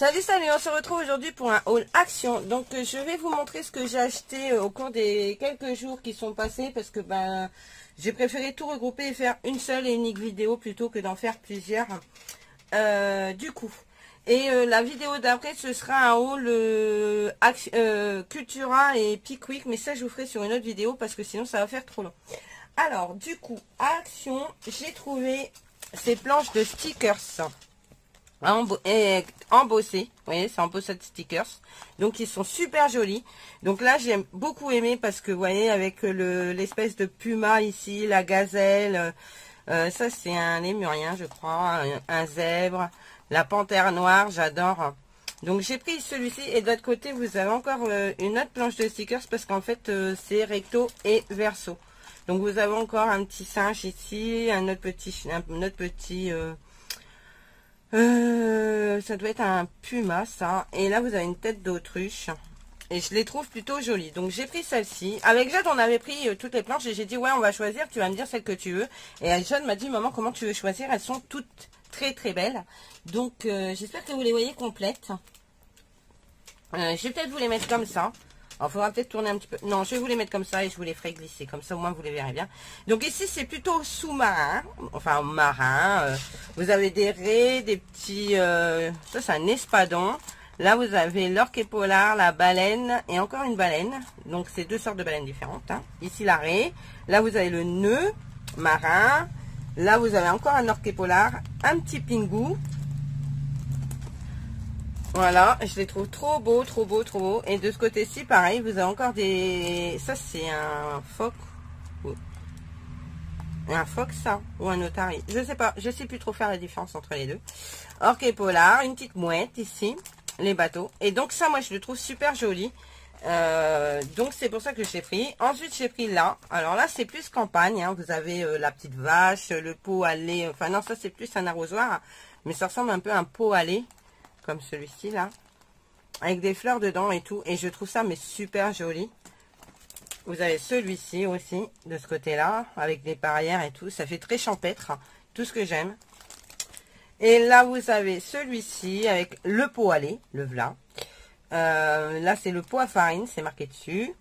Salut, salut, on se retrouve aujourd'hui pour un haul action. Donc, euh, je vais vous montrer ce que j'ai acheté euh, au cours des quelques jours qui sont passés parce que ben j'ai préféré tout regrouper et faire une seule et unique vidéo plutôt que d'en faire plusieurs. Euh, du coup, et la vidéo d'après, ce sera un haul Cultura et Pickwick, mais ça je vous ferai sur une autre vidéo parce que sinon ça va faire trop long. Alors, du coup, action, j'ai trouvé ces planches de stickers embossé. Vous voyez, c'est embossé de stickers. Donc, ils sont super jolis. Donc là, j'ai beaucoup aimé parce que, vous voyez, avec l'espèce de puma ici, la gazelle, euh, ça, c'est un lémurien, je crois, un, zèbre, la panthère noire, j'adore. Donc, j'ai pris celui-ci. Et de l'autre côté, vous avez encore euh, une autre planche de stickers parce qu'en fait, euh, c'est recto et verso. Donc, vous avez encore un petit singe ici, un autre petit... Un autre petit euh, ça doit être un puma, ça. Et là, vous avez une tête d'autruche. Et je les trouve plutôt jolies. Donc, j'ai pris celle-ci. Avec Jade, on avait pris euh, toutes les planches. Et j'ai dit, ouais, on va choisir. Tu vas me dire celle que tu veux. Et Jade m'a dit, maman, comment tu veux choisir? Elles sont toutes très, très belles. Donc, euh, j'espère que vous les voyez complètes. je vais peut-être vous les mettre comme ça. Il faudra peut-être tourner un petit peu. Non, je vais vous les mettre comme ça et je vous les ferai glisser. Comme ça, au moins, vous les verrez bien. Donc ici, c'est plutôt sous-marin. Enfin, marin. Euh, vous avez des raies, des petits... Euh, ça, c'est un espadon. Là, vous avez l'orque polar, la baleine et encore une baleine. Donc, c'est deux sortes de baleines différentes. Hein. Ici, la raie. Là, vous avez le nœud marin. Là, vous avez encore un orque polar, un petit pingou voilà, je les trouve trop beaux, trop beaux, trop beaux. Et de ce côté-ci, pareil, vous avez encore des... Ça, c'est un phoque. Un phoque, ça Ou un otari Je sais pas, je sais plus trop faire la différence entre les deux. Orque polar, une petite mouette ici, les bateaux. Et donc ça, moi, je le trouve super joli. Euh, donc c'est pour ça que je l'ai pris. Ensuite j'ai pris là. Alors là c'est plus campagne. Hein. Vous avez euh, la petite vache, le pot à lait. Enfin non ça c'est plus un arrosoir. Mais ça ressemble un peu à un pot à lait comme celui-ci là, avec des fleurs dedans et tout, et je trouve ça mais super joli. Vous avez celui-ci aussi, de ce côté-là, avec des barrières et tout, ça fait très champêtre, tout ce que j'aime. Et là, vous avez celui-ci avec le pot à lait, le vla. Euh, là, c'est le pot à farine, c'est marqué dessus.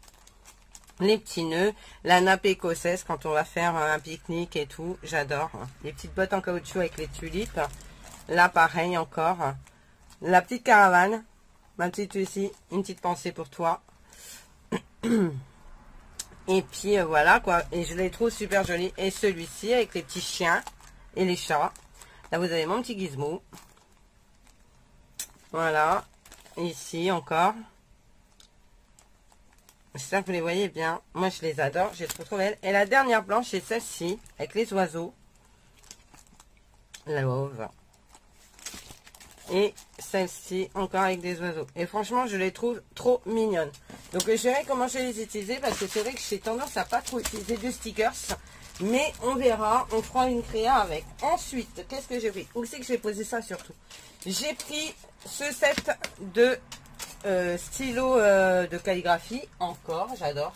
Les petits nœuds, la nappe écossaise quand on va faire un pique-nique et tout, j'adore. Les petites bottes en caoutchouc avec les tulipes. Là, pareil encore. La petite caravane. Ma petite ici, une petite pensée pour toi. Et puis euh, voilà quoi. Et je les trouve super jolis. Et celui-ci avec les petits chiens et les chats. Là vous avez mon petit gizmo. Voilà. Ici encore. J'espère que vous les voyez bien. Moi je les adore. Je les trouve trop belles. Et la dernière blanche c'est celle-ci. Avec les oiseaux. La et celle-ci encore avec des oiseaux. Et franchement, je les trouve trop mignonnes. Donc, je verrai comment je vais les utiliser parce que c'est vrai que j'ai tendance à pas trop utiliser de stickers. Mais on verra, on fera une créa avec. Ensuite, qu'est-ce que j'ai pris? Où c'est que j'ai posé ça surtout? J'ai pris ce set de euh, stylos euh, de calligraphie. Encore, j'adore.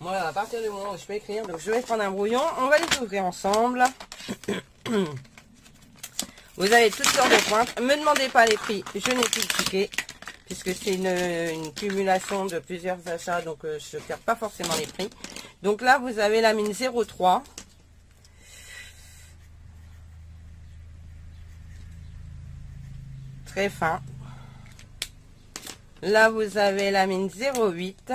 Moi, à partir du moment où je peux écrire, donc je vais prendre un brouillon. On va les ouvrir ensemble. Vous avez toutes sortes de pointes. Me demandez pas les prix, je n'ai plus ticket. Puisque c'est une, cumulation de plusieurs achats, donc euh, je ne perds pas forcément les prix. Donc là, vous avez la mine 03. Très fin. Là, vous avez la mine 08.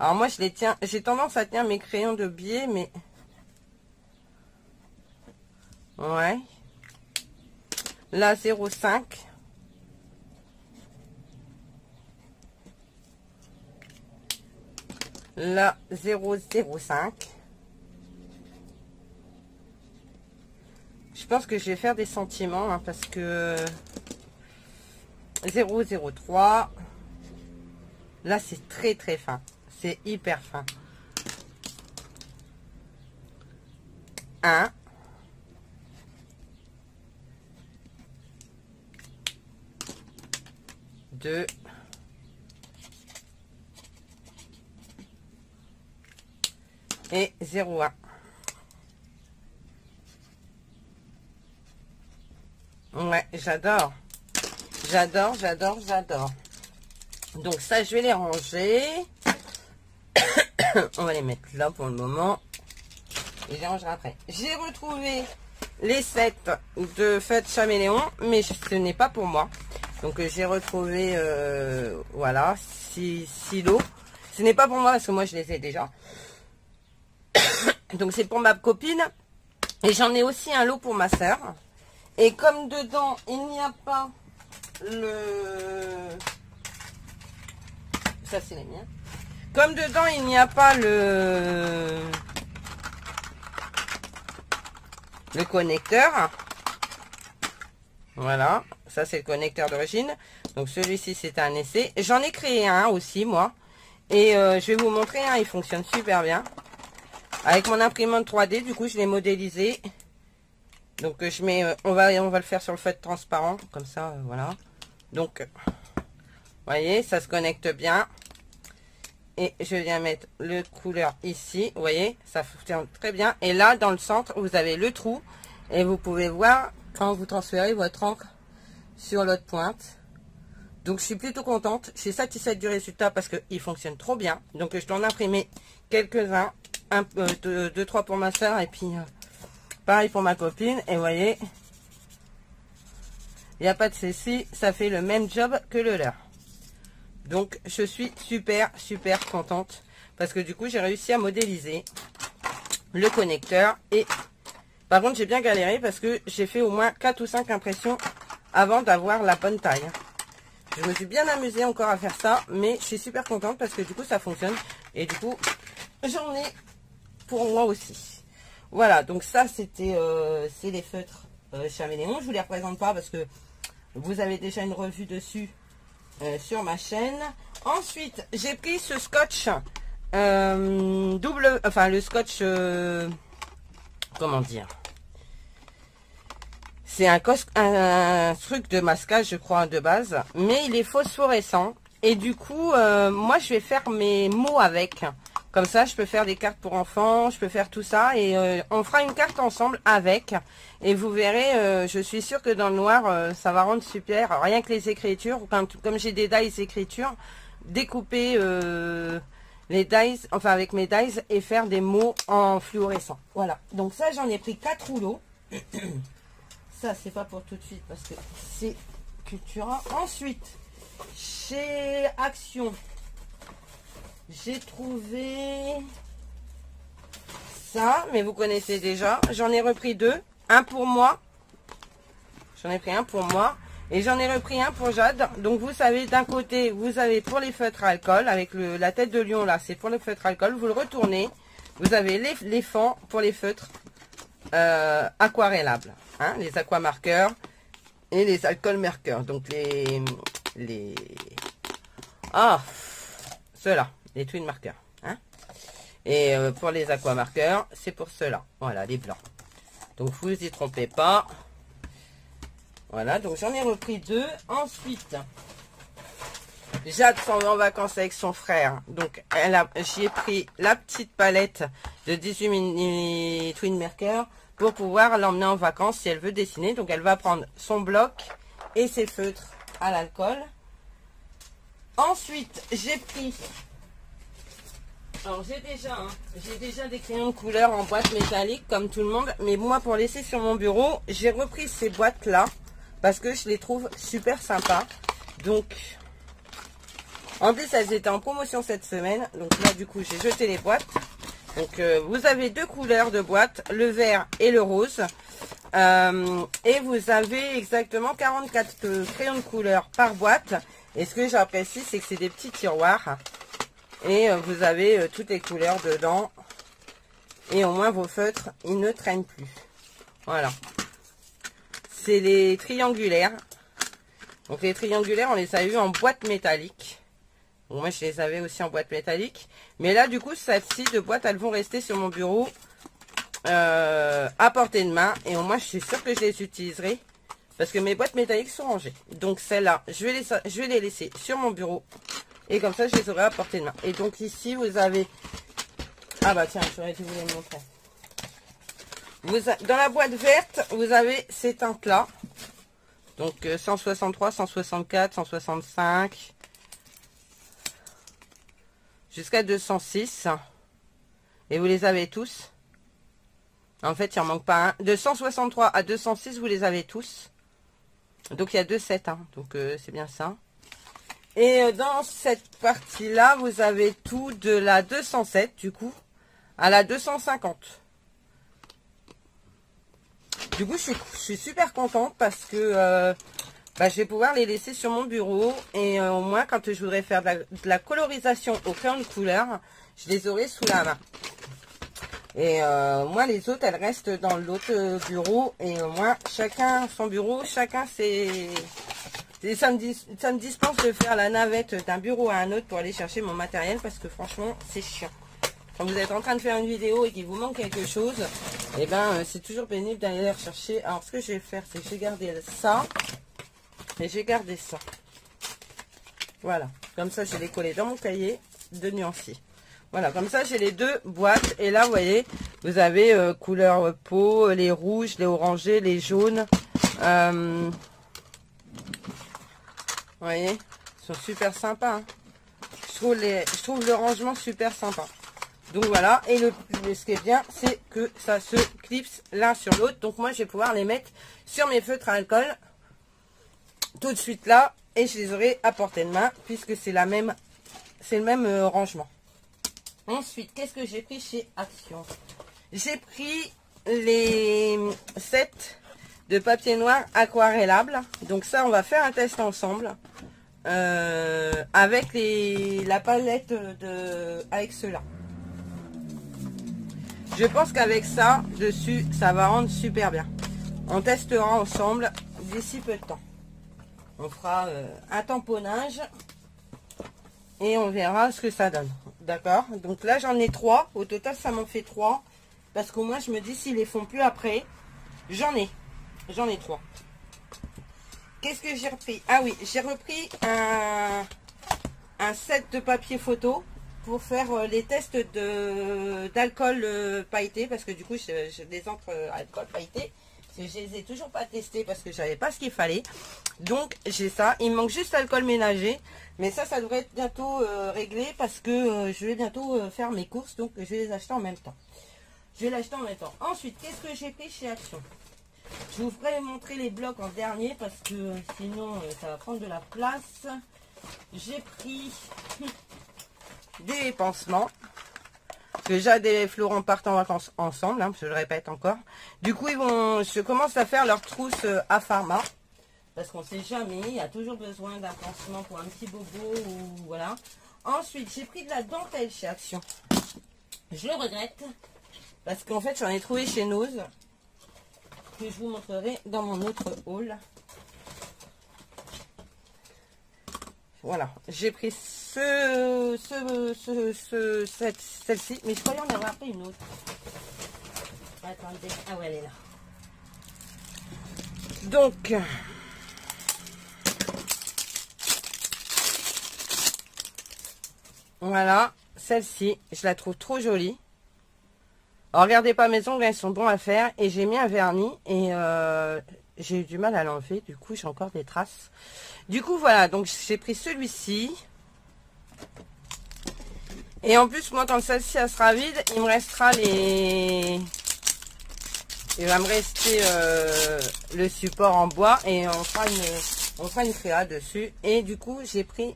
Alors moi, je les tiens, j'ai tendance à tenir mes crayons de biais, mais Ouais. La 0,5. La 0,05. Je pense que je vais faire des sentiments hein, parce que 0,03. Là, c'est très très fin. C'est hyper fin. 1. 2 et 0,1. Ouais, j'adore. J'adore, j'adore, j'adore. Donc ça, je vais les ranger. On va les mettre là pour le moment. Et je les rangerai après. J'ai retrouvé les sets de fête chaméléon, mais ce n'est pas pour moi. Donc euh, j'ai retrouvé, euh, voilà, 6 lots. Ce n'est pas pour moi parce que moi je les ai déjà. Donc c'est pour ma copine. Et j'en ai aussi un lot pour ma soeur. Et comme dedans, il n'y a pas le... Ça, c'est les miens. Comme dedans, il n'y a pas le... Le connecteur. Voilà. Ça, c'est le connecteur d'origine. Donc, celui-ci, c'est un essai. J'en ai créé un aussi, moi. Et euh, je vais vous montrer. il fonctionne super bien. Avec mon imprimante 3D, du coup, je l'ai modélisé. Donc, euh, je mets, euh, on, va, on va le faire sur le feutre transparent. Comme ça, voilà. Donc, vous voyez, ça se connecte bien. Et je viens mettre le couleur ici. Vous voyez, ça fonctionne très bien. Et là, dans le centre, vous avez le trou. Et vous pouvez voir quand vous transférez votre encre sur l'autre pointe. Donc, je suis plutôt contente. Je suis satisfaite du résultat parce qu'il fonctionne trop bien. Donc, je dois en imprimer quelques-uns. Un, peu deux, trois pour ma soeur et puis euh, pareil pour ma copine. Et voyez, il n'y a pas de ceci, ça fait le même job que le leur. Donc, je suis super, super contente. Parce que du coup, j'ai réussi à modéliser le connecteur. Et par contre, j'ai bien galéré parce que j'ai fait au moins 4 ou 5 impressions avant d'avoir la bonne taille. Je me suis bien amusée encore à faire ça. Mais je suis super contente parce que du coup, ça fonctionne. Et du coup, j'en ai pour moi aussi. Voilà, donc ça, c'était euh, les feutres euh, Chaméléon. Je vous les représente pas parce que vous avez déjà une revue dessus euh, sur ma chaîne. Ensuite, j'ai pris ce scotch euh, double, enfin le scotch, comment dire? C'est un, truc de masquage, je crois, de base, mais il est phosphorescent. Et du coup, moi, je vais faire mes mots avec. Comme ça, je peux faire des cartes pour enfants, je peux faire tout ça. Et euh, on fera une carte ensemble avec. Et vous verrez, euh, je suis sûre que dans le noir, euh, ça va rendre super. Rien que les écritures, comme j'ai des dies écritures, découper les dies, enfin avec mes dies, et faire des mots en fluorescent. Voilà. Donc ça, j'en ai pris quatre rouleaux. ça, c'est pas pour tout de suite parce que c'est Cultura. Ensuite, chez Action, j'ai trouvé ça, mais vous connaissez déjà. J'en ai repris deux. Un pour moi. J'en ai pris un pour moi. Et j'en ai repris un pour Jade. Donc vous savez, d'un côté, vous avez pour les feutres alcool, avec la tête de lion là, c'est pour le feutre alcool. Vous le retournez. Vous avez fends pour les feutres euh, aquarellables. Hein, les aquamarqueurs et les alcool marqueurs. Donc les... les... Ah, ceux-là les twin marqueurs. Hein et euh, pour les aquamarqueurs, c'est pour cela. Voilà, les blancs. Donc, vous y trompez pas. Voilà, donc j'en ai repris deux. Ensuite, Jade s'en va en vacances avec son frère. Donc, j'y ai pris la petite palette de 18 mini twin marqueurs pour pouvoir l'emmener en vacances si elle veut dessiner. Donc, elle va prendre son bloc et ses feutres à l'alcool. Ensuite, j'ai pris alors j'ai déjà, hein, des crayons de couleur en boîte métallique comme tout le monde. Mais moi pour laisser sur mon bureau, j'ai repris ces boîtes là. Parce que je les trouve super sympas. Donc, en plus elles étaient en promotion cette semaine. Donc là du coup j'ai jeté les boîtes. Donc euh, vous avez deux couleurs de boîte, le vert et le rose. Euh, et vous avez exactement 44 crayons de couleur par boîte. Et ce que j'apprécie, c'est que c'est des petits tiroirs. Et euh, vous avez euh, toutes les couleurs dedans. Et au moins vos feutres, ils ne traînent plus. Voilà. C'est les triangulaires. Donc les triangulaires, on les a eu en boîte métallique. moi, je les avais aussi en boîte métallique. Mais là, du coup, celles-ci de boîte, elles vont rester sur mon bureau euh, à portée de main. Et au moins, je suis sûre que je les utiliserai. Parce que mes boîtes métalliques sont rangées. Donc celles-là, je, vais les, je vais les laisser sur mon bureau et comme ça, je les aurai à portée de main. Et donc ici, vous avez... Ah bah tiens, j'aurais dû vous les montrer. Vous Dans la boîte verte, vous avez ces teintes-là. Donc 163, 164, 165 jusqu'à 206. Et vous les avez tous. En fait, il en manque pas un. De 163 à 206, vous les avez tous. Donc il y a deux sets, hein. donc euh, c'est bien ça. Et euh, dans cette partie-là, vous avez tout de la 207 du coup à la 250. Du coup, je suis, super contente parce que euh, bah, je vais pouvoir les laisser sur mon bureau. Et au moins, quand je voudrais faire de la, colorisation au crayon de couleur, je les aurai sous la main. Et moi, les autres, elles restent dans l'autre bureau. Et au moins, chacun son bureau, chacun ses, ça me, dispense de faire la navette d'un bureau à un autre pour aller chercher mon matériel parce que franchement, c'est chiant. Quand vous êtes en train de faire une vidéo et qu'il vous manque quelque chose, eh ben euh, c'est toujours pénible d'aller les rechercher. Alors ce que je vais faire, c'est que j'ai gardé ça et j'ai gardé ça. Voilà, comme ça je les collé dans mon cahier de nuancier. Voilà, comme ça j'ai les deux boîtes. Et là, vous voyez, vous avez euh, couleur peau, les rouges, les orangés, les jaunes. Euh, vous voyez Ils sont super sympas. Hein. je, trouve les, je trouve le rangement super sympa. Donc voilà. Et le, ce qui est bien, c'est que ça se clipse l'un sur l'autre. Donc moi, je vais pouvoir les mettre sur mes feutres à alcool tout de suite là. Et je les aurai à portée de main puisque c'est la même, c'est le même euh, rangement. Ensuite, qu'est-ce que j'ai pris chez Action? J'ai pris les 7 de papier noir aquarellable. Donc ça, on va faire un test ensemble. Euh, avec les, la palette de avec cela. Je pense qu'avec ça, dessus, ça va rendre super bien. On testera ensemble d'ici peu de temps. On fera euh, un tamponnage et on verra ce que ça donne. D'accord? Donc là, j'en ai trois. Au total, ça m'en fait trois. Parce qu'au moins, je me dis, s'ils les font plus après, j'en ai. J'en ai trois. Qu'est-ce que j'ai repris? Ah oui, j'ai repris un, set de papier photo pour faire euh, les tests d'alcool euh, pailleté parce que du coup j'ai des encres euh, alcool pailleté je les ai toujours pas testés parce que j'avais pas ce qu'il fallait. Donc j'ai ça. Il me manque juste alcool ménager. Mais ça ça devrait être bientôt réglé parce que je vais bientôt faire mes courses. Donc je vais les acheter en même temps. Je vais l'acheter en même temps. Ensuite qu'est-ce que j'ai pris chez Action? Je vous ferai montrer les blocs en dernier parce que sinon euh, ça va prendre de la place. J'ai pris des pansements. Que j'ai des Florent partent en vacances ensemble, hein, je le répète encore. Du coup, ils vont, je commence à faire leur trousse euh, à pharma. Parce qu'on sait jamais, il y a toujours besoin d'un pansement pour un petit bobo voilà. Ensuite, j'ai pris de la dentelle chez Action. Je le regrette. Parce qu'en fait, j'en ai trouvé chez Nose je vous montrerai dans mon autre haul. Voilà, j'ai pris ce, ce, ce, cette, celle-ci, mais je croyais en avoir pris une autre. Attendez, ah ouais, elle est là. Donc, voilà, celle-ci, je la trouve trop jolie regardez pas mes ongles, elles sont bons à faire. Et j'ai mis un vernis et euh, j'ai eu du mal à l'enlever. Du coup, j'ai encore des traces. Du coup, voilà. Donc, j'ai pris celui-ci. Et en plus, moi, quand celle-ci sera vide, il me restera les... Il va me rester euh, le support en bois et on fera une, on fera une créa dessus. Et du coup, j'ai pris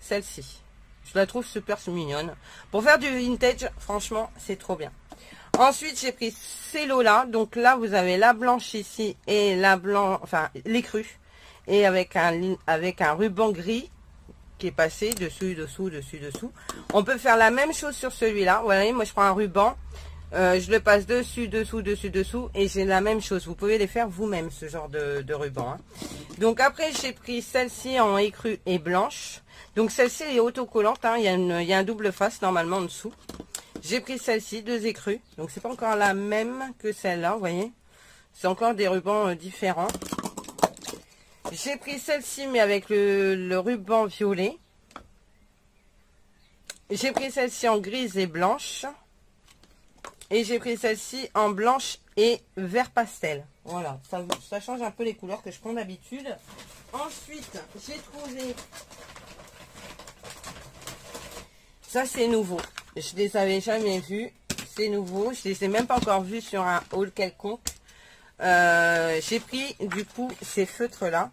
celle-ci. Je la trouve super mignonne. Pour faire du vintage, franchement, c'est trop bien. Ensuite, j'ai pris ces lots-là. Donc là, vous avez la blanche ici et la blanche, enfin, les crus. Et avec un, avec un ruban gris qui est passé dessus, dessous, dessus, dessous. On peut faire la même chose sur celui-là. Vous voyez, moi, je prends un ruban. Euh, je le passe dessus, dessous, dessus, dessous. Et j'ai la même chose. Vous pouvez les faire vous-même, ce genre de, ruban. Hein. Donc après, j'ai pris celle-ci en écru et blanche. Donc celle-ci est autocollante, hein. il, y a un double face normalement en dessous. J'ai pris celle-ci, deux écrus. Donc c'est pas encore la même que celle-là, vous voyez. C'est encore des rubans euh, différents. J'ai pris celle-ci mais avec le, ruban violet. J'ai pris celle-ci en grise et blanche. Et j'ai pris celle-ci en blanche et vert pastel. Voilà, ça, ça change un peu les couleurs que je prends d'habitude. Ensuite, j'ai trouvé... Ça, c'est nouveau. Je les avais jamais vus. C'est nouveau. Je les ai même pas encore vus sur un haul quelconque. Euh, j'ai pris, du coup, ces feutres-là.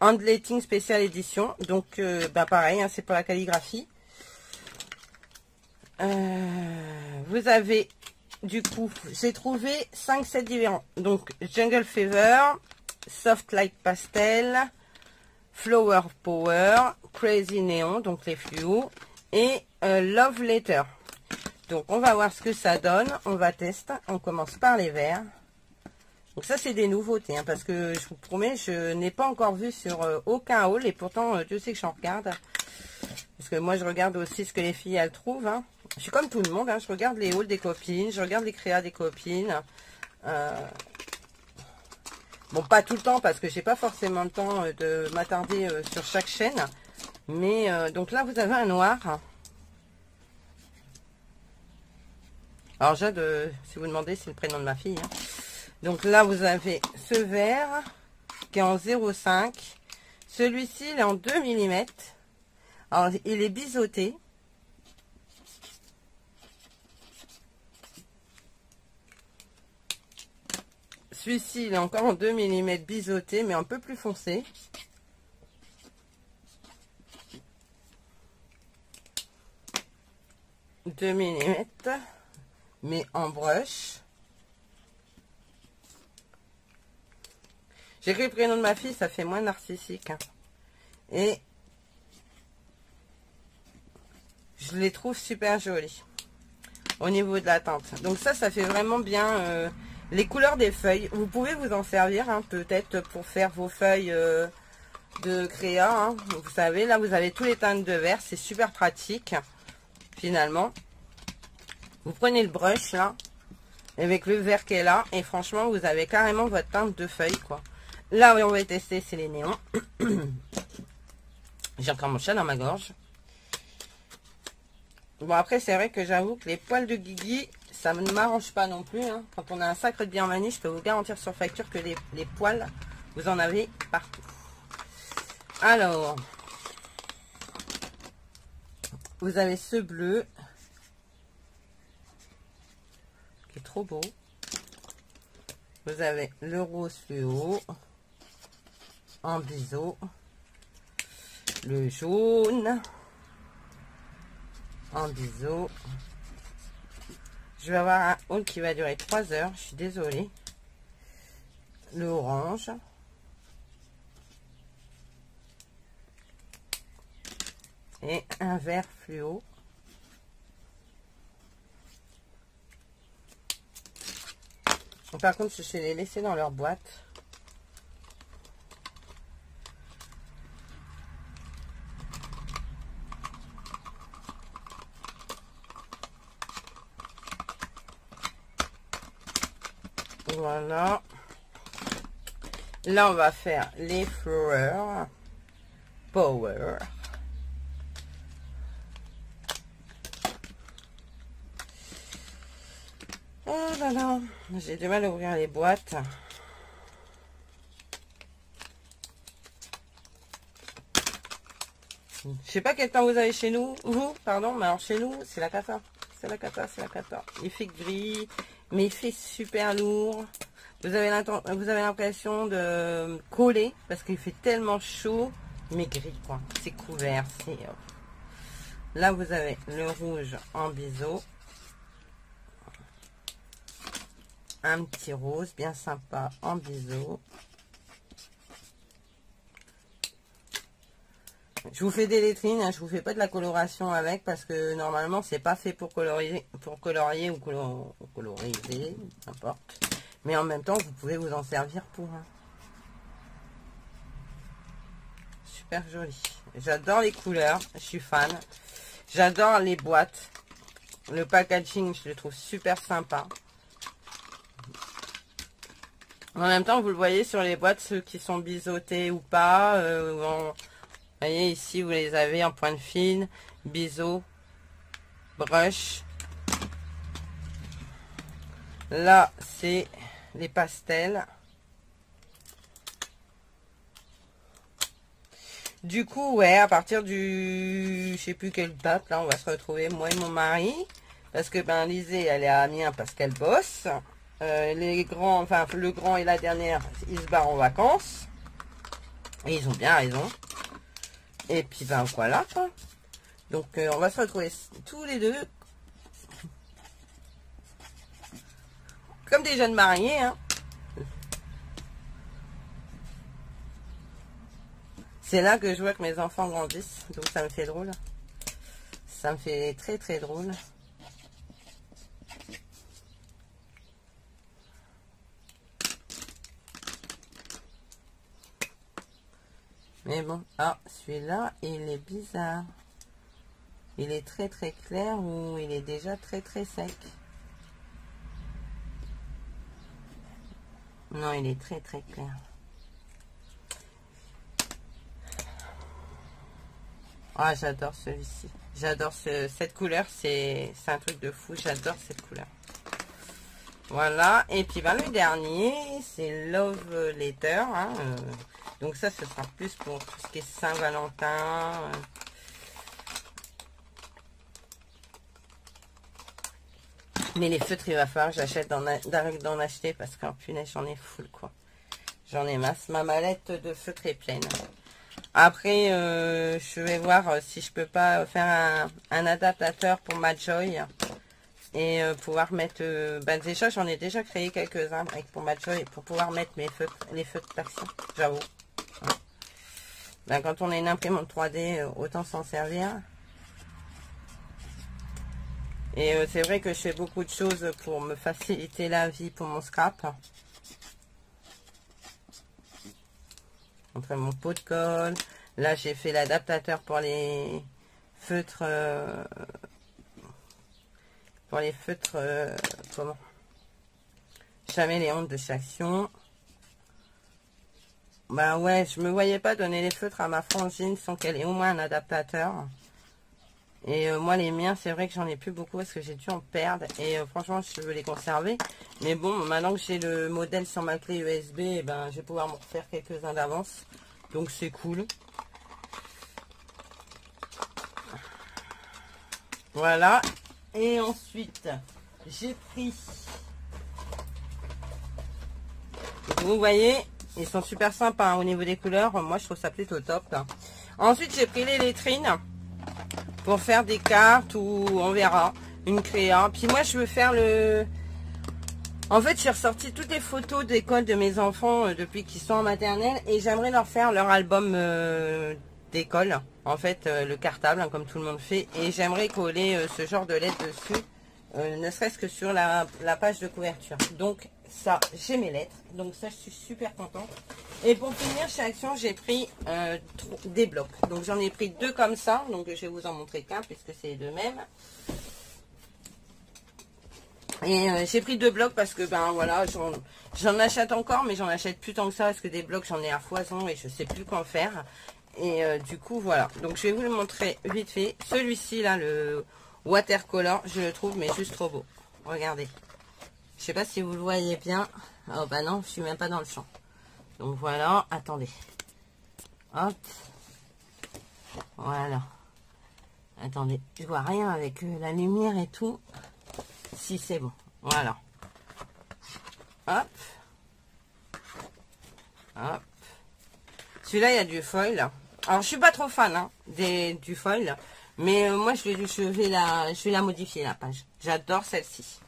Handletting spécial édition. Donc, euh, bah pareil, hein, c'est pour la calligraphie. Euh, vous avez, du coup, j'ai trouvé 5 sets différents. Donc, Jungle Fever, Soft Light Pastel, Flower Power, Crazy Neon, donc les fluos, et Love Letter. Donc, on va voir ce que ça donne. On va tester. On commence par les verts. Donc ça, c'est des nouveautés, hein, parce que je vous promets, je n'ai pas encore vu sur euh, aucun haul, et pourtant, euh, je sais que j'en regarde. Parce que moi, je regarde aussi ce que les filles, elles trouvent. Hein. Je suis comme tout le monde, hein, je regarde les hauls des copines, je regarde les créas des copines. Euh, bon, pas tout le temps, parce que j'ai pas forcément le temps de m'attarder sur chaque chaîne. Mais, donc là, vous avez un noir. Alors, Jade, si vous demandez, c'est le prénom de ma fille. Donc là, vous avez ce verre qui est en 0,5. Celui-ci, il est en 2 mm. Alors, il est biseauté. Celui-ci, il est encore en 2 mm biseauté, mais un peu plus foncé. « 2 mm, mais en brush. J'écris le prénom de ma fille, ça fait moins narcissique. Hein. Et je les trouve super jolies au niveau de la teinte. Donc ça, ça fait vraiment bien euh, les couleurs des feuilles. Vous pouvez vous en servir hein, peut-être pour faire vos feuilles euh, de créa. Hein. Vous savez, là, vous avez tous les teintes de vert. C'est super pratique, finalement. Vous prenez le brush, là, avec le vert qui est là. Et franchement, vous avez carrément votre teinte de feuilles, quoi. Là où on va tester, c'est les néons. J'ai encore mon chat dans ma gorge. Bon, après, c'est vrai que j'avoue que les poils de Guigui, ça ne m'arrange pas non plus. Hein. Quand on a un sacre de Birmanie, je peux vous garantir sur facture que les, les poils, vous en avez partout. Alors, vous avez ce bleu, trop beau. Vous avez le rose fluo en biseau. Le jaune en biseau. Je vais avoir un haul qui va durer 3 heures. Je suis désolée. Le orange. Et un vert fluo. Par contre, je vais les laisser dans leur boîte. Voilà. Là, on va faire les fleurs power. Oh j'ai du mal à ouvrir les boîtes. Je sais pas quel temps vous avez chez nous, vous, pardon, mais alors chez nous, c'est la cata. C'est la cata, c'est la cata. Il fait gris, mais il fait super lourd. Vous avez l'impression de coller parce qu'il fait tellement chaud, mais gris quoi. C'est couvert. Là vous avez le rouge en biseau. Un petit rose bien sympa en biseau. Je vous fais des lettrines, hein, je vous fais pas de la coloration avec parce que normalement c'est pas fait pour colorier, pour colorier ou coloriser, n'importe. Mais en même temps, vous pouvez vous en servir pour. Super joli. J'adore les couleurs, je suis fan. J'adore les boîtes. Le packaging, je le trouve super sympa. En même temps, vous le voyez sur les boîtes, ceux qui sont biseautés ou pas. Euh, vous voyez ici, vous les avez en pointe fine, biseau, brush. Là, c'est les pastels. Du coup, ouais, à partir du... Je sais plus quelle date, là, on va se retrouver, moi et mon mari. Parce que, ben, Lisée, elle est à Amiens parce qu'elle bosse. Euh, les grands, enfin, le grand et la dernière, ils se barrent en vacances. Et ils ont bien raison. Et puis, ben, voilà. Donc, euh, on va se retrouver tous les deux. Comme des jeunes mariés, hein. C'est là que je vois que mes enfants grandissent. Donc ça me fait drôle. Ça me fait très très drôle. Mais bon, ah, celui-là, il est bizarre. Il est très très clair ou il est déjà très très sec? Non, il est très très clair. Ah, j'adore celui-ci. J'adore cette couleur. C'est un truc de fou. J'adore cette couleur. Voilà. Et puis, ben, le dernier, c'est Love Letter. Hein, euh. Donc, ça, ce sera plus pour tout ce qui est Saint-Valentin. Euh. Mais les feutres, il va falloir j'achète d'en acheter parce qu'en punaise, j'en ai full, quoi. J'en ai masse. Ma mallette de feutres est pleine. Après, euh, je vais voir euh, si je peux pas faire un, adaptateur pour ma Joy et euh, pouvoir mettre... ben déjà, j'en ai déjà créé quelques-uns pour ma Joy pour pouvoir mettre mes feutres, les feutres taxi, j'avoue. Ben, quand on a une imprimante 3D, autant s'en servir. Et c'est vrai que je fais beaucoup de choses pour me faciliter la vie pour mon scrap. Enfin, mon pot de colle. Là, j'ai fait l'adaptateur pour les feutres... Euh, pour les feutres... Euh, comment? Chaméléon de Chaction. Bah ouais, je me voyais pas donner les feutres à ma frangine sans qu'elle ait au moins un adaptateur. Et euh, moi, les miens, c'est vrai que j'en ai plus beaucoup parce que j'ai dû en perdre. Et franchement, je veux les conserver. Mais bon, maintenant que j'ai le modèle sur ma clé USB, eh ben, je vais pouvoir me refaire quelques-uns d'avance. Donc c'est cool. Voilà. Et ensuite, j'ai pris... Vous voyez, ils sont super sympas hein, au niveau des couleurs. Moi, je trouve ça plutôt top. Ensuite, j'ai pris les lettrines pour faire des cartes ou on verra une créa. Puis moi, je veux faire le... En fait, j'ai ressorti toutes les photos d'école de mes enfants euh, depuis qu'ils sont en maternelle et j'aimerais leur faire leur album euh, d'école. En fait, euh, le cartable, hein, comme tout le monde fait. Et j'aimerais coller ce genre de lettres dessus, ne serait-ce que sur la, page de couverture. Donc, ça, j'ai mes lettres. Donc ça, je suis super contente. Et pour finir, chez Action, j'ai pris des blocs. Donc j'en ai pris deux comme ça. Donc je vais vous en montrer qu'un puisque c'est les deux mêmes. Et euh, j'ai pris deux blocs parce que ben voilà, j'en achète encore, mais j'en achète plus tant que ça parce que des blocs j'en ai à foison et je sais plus quoi faire. Et euh, du coup voilà, donc je vais vous le montrer vite fait. Celui-ci là, le watercolor, je le trouve mais juste trop beau. Regardez. Je sais pas si vous le voyez bien. Oh bah non, je suis même pas dans le champ. Donc voilà, attendez. Hop. Voilà. Attendez, je vois rien avec euh, la lumière et tout si c'est bon. Voilà. Hop. Hop. Celui-là, il y a du foil. Alors, je suis pas trop fan hein, des, du foil. Mais euh, moi, je vais, la, je vais la modifier, la page. J'adore celle-ci.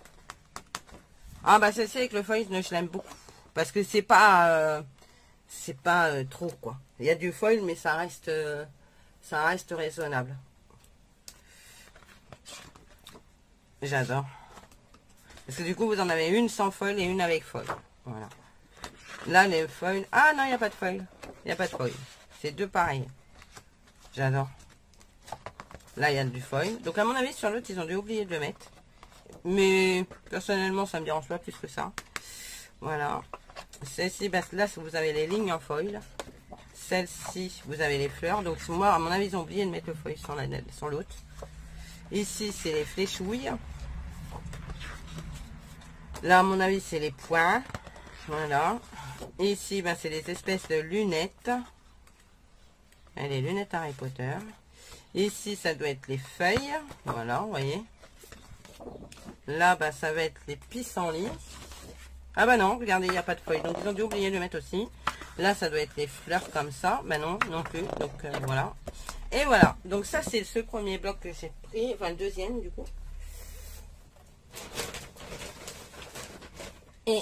Ah, bah, celle-ci avec le foil, je l'aime beaucoup. Parce que c'est pas... Euh, c'est pas euh, trop, quoi. Il y a du foil, mais ça reste... ça reste raisonnable. J'adore. Parce que du coup, vous en avez une sans foil et une avec foil. Voilà. Là, les foils... Ah non, il n'y a pas de foil. Il n'y a pas de foil. C'est deux pareils. J'adore. Là, il y a du foil. Donc, à mon avis, sur l'autre, ils ont dû oublier de le mettre. Mais, personnellement, ça me dérange pas plus que ça. Voilà. Celle-ci, que là, vous avez les lignes en foil. Celle-ci, vous avez les fleurs. Donc, moi, à mon avis, ils ont oublié de mettre le foil sur l'autre. Ici, c'est les fléchouilles. Là, à mon avis, c'est les points. Voilà. ici, ben, c'est des espèces de lunettes. les lunettes Harry Potter. Ici, ça doit être les feuilles. Voilà, vous voyez. Là, bah, ça va être les pissenlits. Ah bah non, regardez, il n'y a pas de feuilles. Donc, ils ont dû oublier de le mettre aussi. Là, ça doit être les fleurs comme ça. Bah non, non plus. Donc, euh, voilà. Et voilà. Donc, ça, c'est ce premier bloc que j'ai pris. Enfin, le deuxième, du coup. Et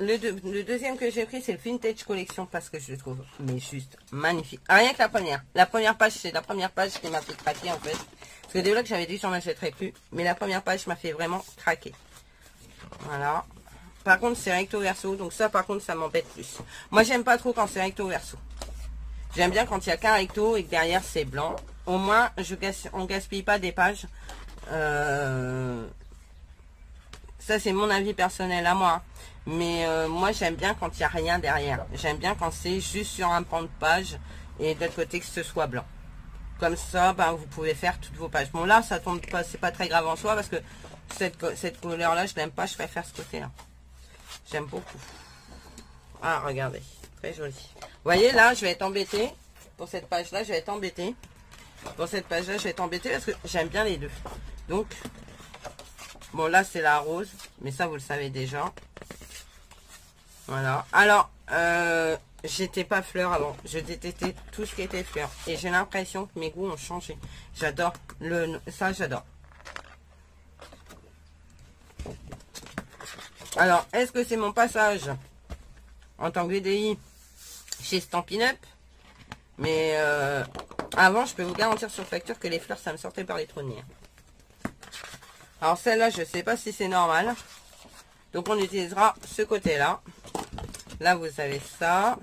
le, deuxième que j'ai pris, c'est le Vintage Collection parce que je le trouve mais juste magnifique. Ah, rien que la première. La première page, c'est la première page qui m'a fait craquer en fait. Parce que des blocs, j'avais dit j'en achèterais plus. Mais la première page m'a fait vraiment craquer. Voilà. Par contre, c'est recto verso. Donc ça, par contre, ça m'embête plus. Moi, j'aime pas trop quand c'est recto verso. J'aime bien quand il y a qu'un recto et que derrière, c'est blanc. Au moins, je on gaspille pas des pages. Euh, ça, c'est mon avis personnel à moi. Mais euh, moi, j'aime bien quand il n'y a rien derrière. J'aime bien quand c'est juste sur un pan de page et de côté que ce soit blanc. Comme ça, ben, vous pouvez faire toutes vos pages. Bon, là, ça tombe pas, c'est pas très grave en soi parce que cette, cette couleur-là, je l'aime pas. Je préfère ce côté-là. J'aime beaucoup. Ah, regardez. Très joli. Vous voyez, là, je vais être embêtée. Pour cette page-là, je vais être embêtée. Pour cette page-là, je vais être embêtée parce que j'aime bien les deux. Donc, bon, là, c'est la rose. Mais ça, vous le savez déjà. Voilà. Alors, euh, j'étais pas fleur avant. Je détestais tout ce qui était fleur. Et j'ai l'impression que mes goûts ont changé. J'adore. le Ça, j'adore. Alors, est-ce que c'est mon passage en tant que VDI chez Stampin' Up? Mais euh, avant, je peux vous garantir sur facture que les fleurs, ça me sortait par les nez. Alors, celle-là, je sais pas si c'est normal. Donc, on utilisera ce côté-là. Là, vous avez ça.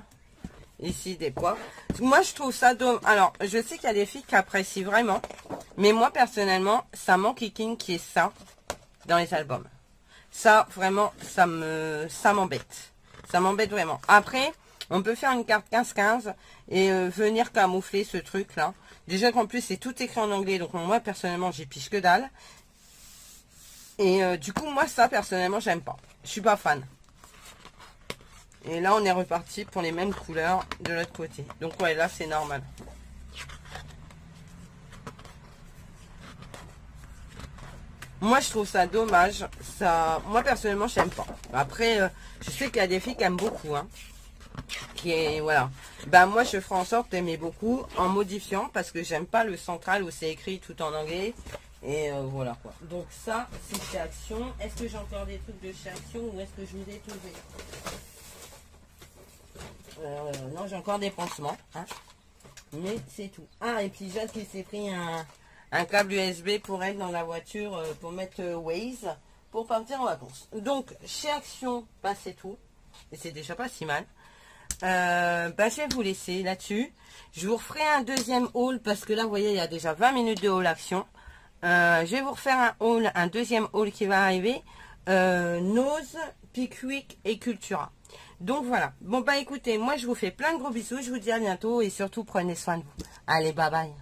Ici, des pois. Moi, je trouve ça dommage. Alors, je sais qu'il y a des filles qui apprécient vraiment. Mais moi, personnellement, ça manque qui est ça dans les albums. Ça, vraiment, ça me, m'embête. Ça m'embête vraiment. Après, on peut faire une carte 15-15 et euh, venir camoufler ce truc-là. Déjà qu'en plus, c'est tout écrit en anglais. Donc, moi, personnellement, j'ai piche que dalle. Et euh, du coup, moi, ça, personnellement, j'aime pas. Je suis pas fan. Et là, on est reparti pour les mêmes couleurs de l'autre côté. Donc, ouais, là, c'est normal. Moi, je trouve ça dommage. Ça, moi, personnellement, j'aime pas. Après, euh, je sais qu'il y a des filles qui aiment beaucoup. Hein, voilà. Ben, moi, je ferai en sorte d'aimer beaucoup en modifiant parce que j'aime pas le central où c'est écrit tout en anglais. Et euh, voilà quoi. Donc ça, c'est chez Action. Est-ce que j'ai encore des trucs de chez Action ou est-ce que je vous ai tout euh, non, j'ai encore des pansements. Hein. Mais c'est tout. Ah, et puis Jade qui s'est pris un, câble USB pour être dans la voiture, euh, pour mettre euh, Waze, pour partir en vacances. Donc, chez Action, bah, c'est tout. Et c'est déjà pas si mal. bah, je vais vous laisser là-dessus. Je vous referai un deuxième haul parce que là, vous voyez, il y a déjà 20 minutes de haul action. Je vais vous refaire un haul, un deuxième haul qui va arriver. Nose, Pickwick et Cultura. Donc voilà. Bon bah écoutez, moi je vous fais plein de gros bisous. Je vous dis à bientôt et surtout prenez soin de vous. Allez, bye bye.